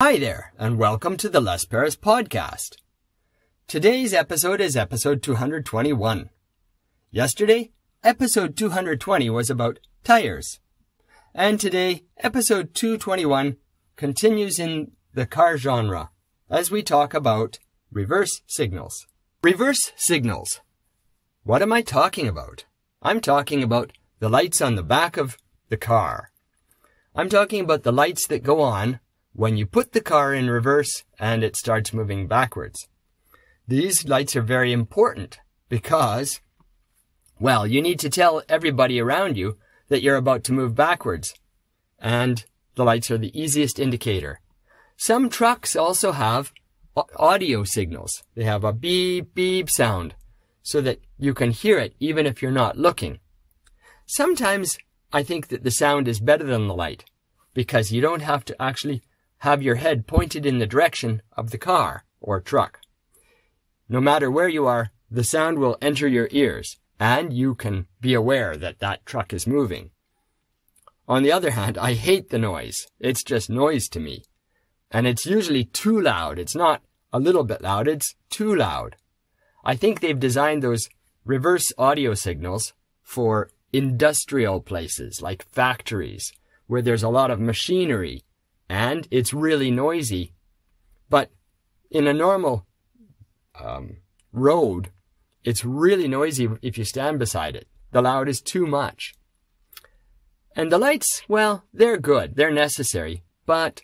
Hi there, and welcome to the Les Paris podcast. Today's episode is episode 221. Yesterday, episode 220 was about tires. And today, episode 221 continues in the car genre as we talk about reverse signals. Reverse signals. What am I talking about? I'm talking about the lights on the back of the car. I'm talking about the lights that go on when you put the car in reverse and it starts moving backwards. These lights are very important because, well, you need to tell everybody around you that you're about to move backwards. And the lights are the easiest indicator. Some trucks also have audio signals. They have a beep beep sound so that you can hear it even if you're not looking. Sometimes I think that the sound is better than the light because you don't have to actually have your head pointed in the direction of the car or truck. No matter where you are, the sound will enter your ears and you can be aware that that truck is moving. On the other hand, I hate the noise. It's just noise to me. And it's usually too loud. It's not a little bit loud, it's too loud. I think they've designed those reverse audio signals for industrial places like factories where there's a lot of machinery and it's really noisy. But in a normal um, road, it's really noisy if you stand beside it. The loud is too much. And the lights, well, they're good, they're necessary. But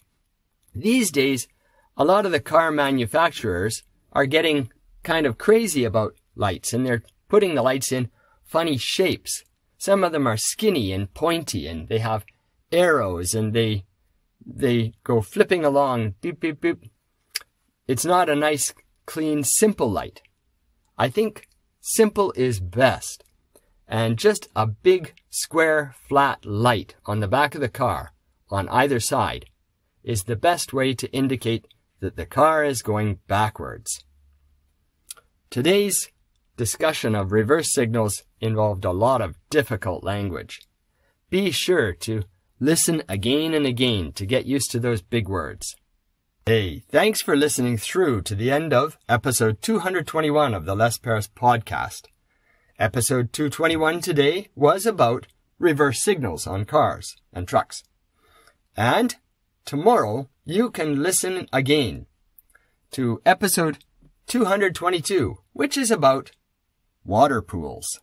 these days, a lot of the car manufacturers are getting kind of crazy about lights and they're putting the lights in funny shapes. Some of them are skinny and pointy and they have arrows and they they go flipping along, beep, beep, beep. It's not a nice, clean, simple light. I think simple is best. And just a big, square, flat light on the back of the car, on either side, is the best way to indicate that the car is going backwards. Today's discussion of reverse signals involved a lot of difficult language. Be sure to Listen again and again to get used to those big words. Hey, thanks for listening through to the end of episode 221 of the Les Paris podcast. Episode 221 today was about reverse signals on cars and trucks. And tomorrow you can listen again to episode 222, which is about water pools.